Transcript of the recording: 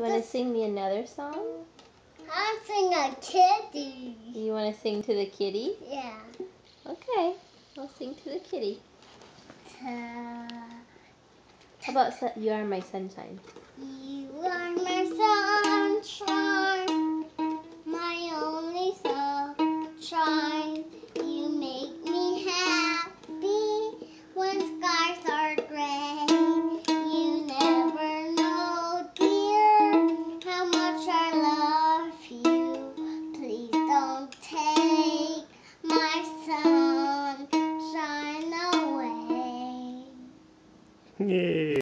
You want to sing me another song? I'll sing a kitty. You want to sing to the kitty? Yeah. Okay, I'll sing to the kitty. Ta- How about You Are My Sunshine? You are my sunshine, my only sunshine. Yeah.